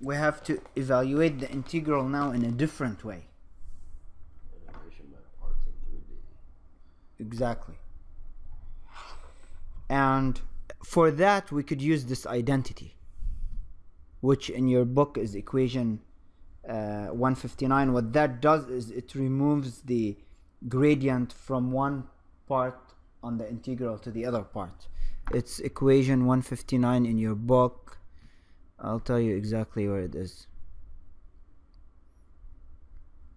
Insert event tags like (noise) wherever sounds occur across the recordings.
we have to evaluate the integral now in a different way. Integration by parts in 3D. Exactly. And for that, we could use this identity, which in your book is equation uh, 159. What that does is it removes the gradient from one part on the integral to the other part. It's equation 159 in your book. I'll tell you exactly where it is.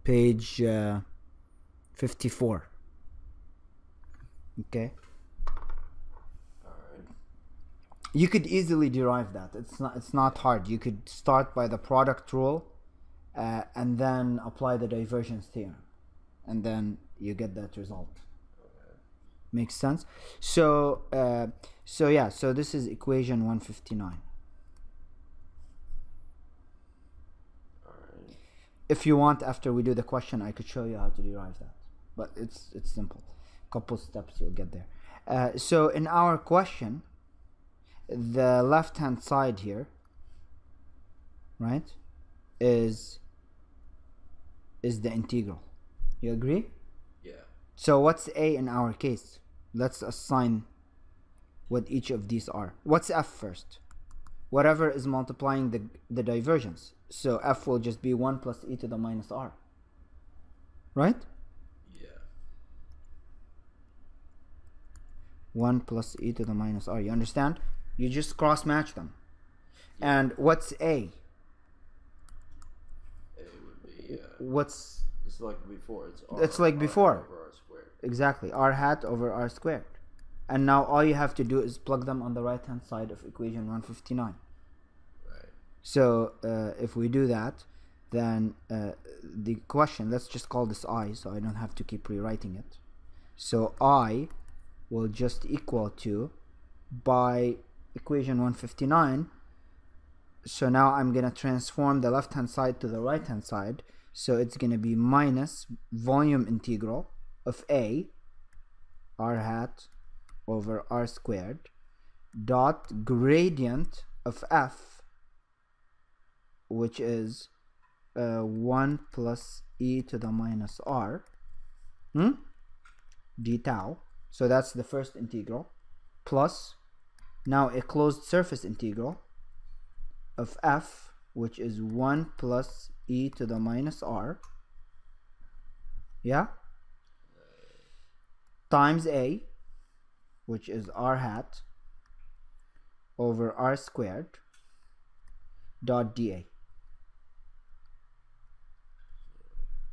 Page uh, 54. Okay. You could easily derive that. It's not. It's not hard. You could start by the product rule, uh, and then apply the divergence theorem, and then you get that result. Makes sense. So, uh, so yeah. So this is equation one fifty nine. If you want, after we do the question, I could show you how to derive that. But it's it's simple. Couple steps, you'll get there. Uh, so in our question, the left hand side here, right, is is the integral. You agree? Yeah. So what's a in our case? Let's assign what each of these are. What's f first? Whatever is multiplying the the divergence. So f will just be 1 plus e to the minus r. Right? Yeah. 1 plus e to the minus r. You understand? You just cross match them. And what's a? A would be, uh, What's it's like before. It's R. It's like R before. Over R squared. exactly r hat over r squared. And now all you have to do is plug them on the right hand side of equation 159. So uh, if we do that, then uh, the question, let's just call this i, so I don't have to keep rewriting it. So i will just equal to, by equation 159, so now I'm going to transform the left hand side to the right hand side. So it's going to be minus volume integral of a r hat over r squared dot gradient of f which is uh, 1 plus e to the minus r hmm? d tau so that's the first integral plus now a closed surface integral of f which is 1 plus e to the minus r yeah times a which is r hat over r squared dot dA.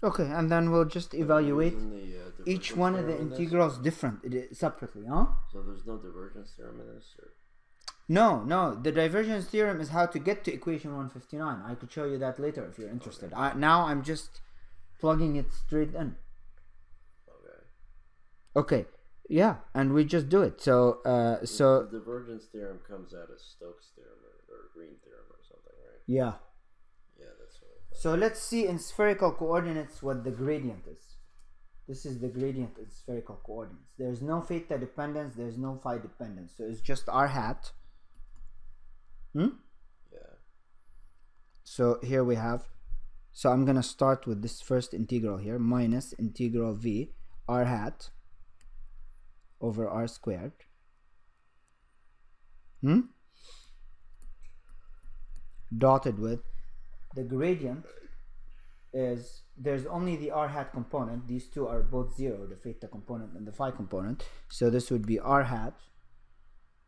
Okay, and then we'll just evaluate the, uh, each one of the integrals different it separately, huh? So there's no divergence theorem in this? Or? No, no. The divergence theorem is how to get to equation 159. I could show you that later if you're interested. I, now I'm just plugging it straight in. Okay. Okay, yeah, and we just do it. So, uh, so the divergence theorem comes out as Stokes theorem or, or Green theorem or something, right? Yeah, that's what. I thought. So let's see in spherical coordinates what the gradient is. This is the gradient in spherical coordinates. There's no theta dependence, there's no phi dependence. So it's just r hat. Hmm? Yeah. So here we have. So I'm gonna start with this first integral here, minus integral v r hat over r squared. Hmm? Dotted with the gradient is there's only the r hat component. These two are both zero, the theta component and the phi component. So this would be r hat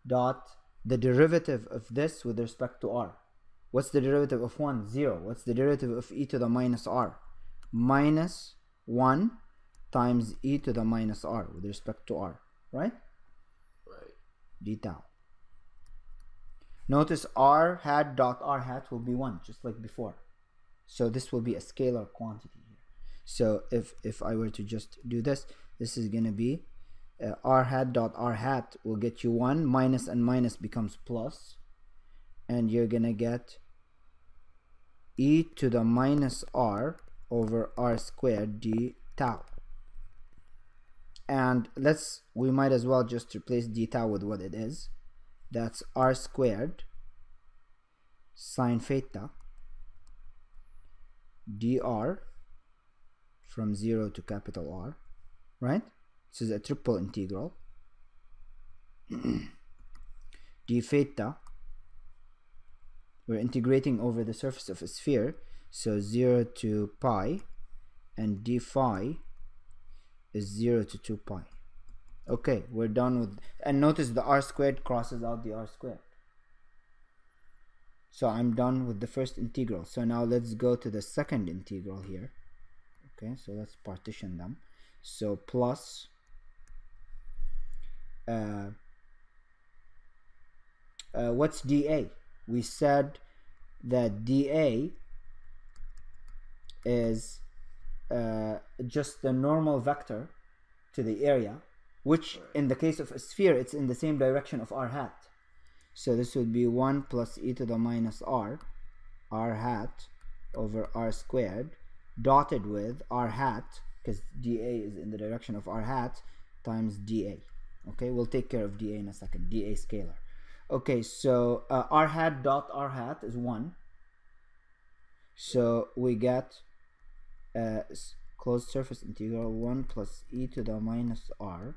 dot the derivative of this with respect to r. What's the derivative of 1? 0. What's the derivative of e to the minus r? Minus 1 times e to the minus r with respect to r. Right? Right. d tau. Notice r hat dot r hat will be 1, just like before. So this will be a scalar quantity here. So if, if I were to just do this, this is going to be uh, r hat dot r hat will get you 1, minus and minus becomes plus, and you're going to get e to the minus r over r squared d tau. And let's, we might as well just replace d tau with what it is. That's r squared sine theta dr from 0 to capital R, right? This is a triple integral. (clears throat) d theta, we're integrating over the surface of a sphere, so 0 to pi, and d phi is 0 to 2 pi. Okay, we're done with, and notice the r squared crosses out the r squared. So I'm done with the first integral. So now let's go to the second integral here. Okay, so let's partition them. So plus uh, uh, what's dA? We said that dA is uh, just the normal vector to the area, which in the case of a sphere, it's in the same direction of r hat. So this would be 1 plus e to the minus r, r hat over r squared, dotted with r hat, because dA is in the direction of r hat, times dA. Okay, we'll take care of dA in a second, dA scalar. Okay, so uh, r hat dot r hat is 1. So we get uh, closed surface integral 1 plus e to the minus r,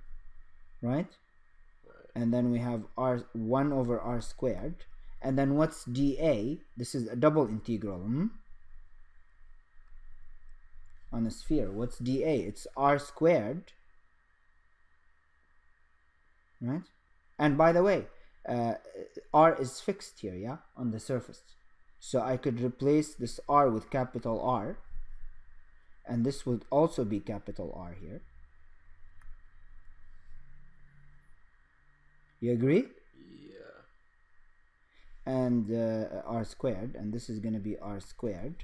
right? and then we have r 1 over r squared. And then what's dA? This is a double integral hmm? on a sphere. What's dA? It's r squared right? And by the way uh, r is fixed here yeah on the surface. So I could replace this r with capital R. And this would also be capital R here You agree? Yeah. And uh, r squared, and this is going to be r squared.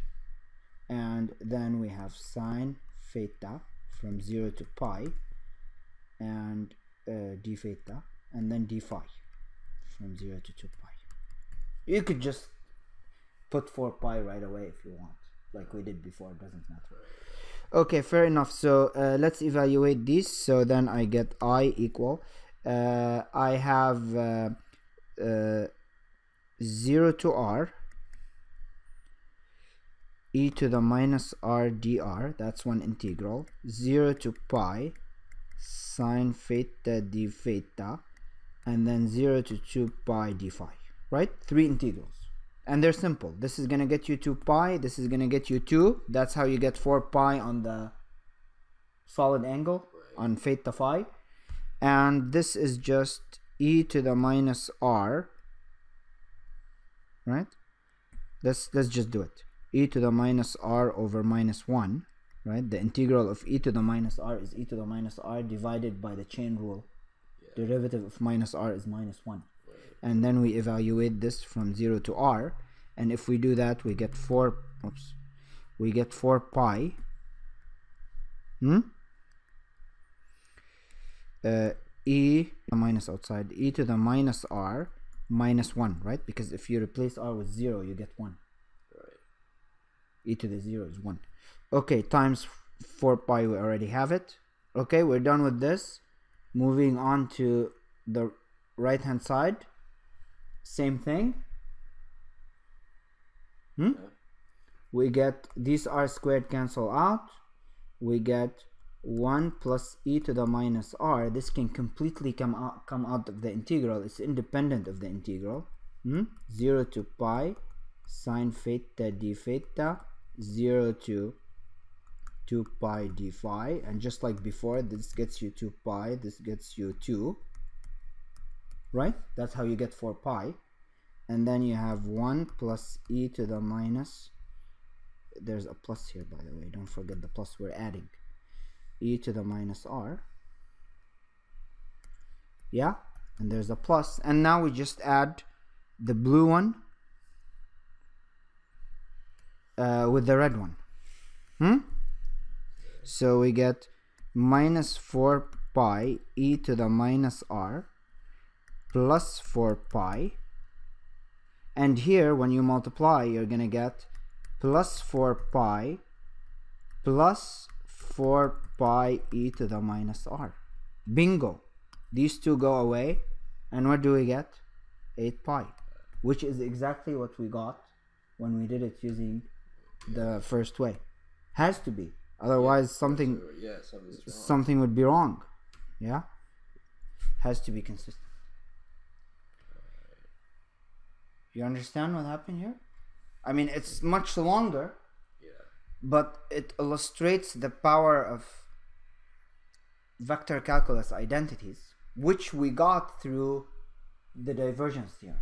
And then we have sine theta from 0 to pi, and uh, d theta, and then d phi from 0 to 2 pi. You could just put 4 pi right away if you want, like we did before, it doesn't matter. Okay, fair enough. So uh, let's evaluate this. So then I get i equal uh, I have uh, uh, 0 to r. E to the minus r dr that's one integral. 0 to pi sine theta d theta. And then 0 to 2 pi d phi right? Three integrals. And they're simple. This is gonna get you 2 pi this is gonna get you 2 that's how you get 4 pi on the solid angle on theta phi and this is just e to the minus r right? Let's let's just do it. E to the minus r over minus 1 right? The integral of e to the minus r is e to the minus r divided by the chain rule. Yeah. derivative of minus r is minus 1 and then we evaluate this from 0 to r. And if we do that we get 4 oops we get 4 pi. Hmm? Uh, e minus outside e to the minus r minus 1 right? Because if you replace r with 0 you get 1 Right. e to the 0 is 1 okay times 4 pi we already have it. Okay we're done with this. Moving on to the right hand side. Same thing. Hmm? We get these r squared cancel out. We get 1 plus e to the minus r this can completely come out come out of the integral. It's independent of the integral. Hmm? 0 to pi sine theta d theta 0 to 2 pi d phi. And just like before this gets you 2 pi this gets you 2 right? That's how you get 4 pi. And then you have 1 plus e to the minus. There's a plus here by the way. Don't forget the plus we're adding e to the minus r. Yeah and there's a plus. And now we just add the blue one uh, with the red one. Hmm? So we get minus 4 pi e to the minus r plus 4 pi. And here when you multiply you're gonna get plus 4 pi plus 4 pi e to the minus r bingo these two go away and what do we get 8 pi which is exactly what we got when we did it using the first way. Has to be. Otherwise, something yeah, something's wrong. something would be wrong. Yeah, has to be consistent. You understand what happened here? I mean, it's much longer, yeah. but it illustrates the power of vector calculus identities, which we got through the divergence theorem.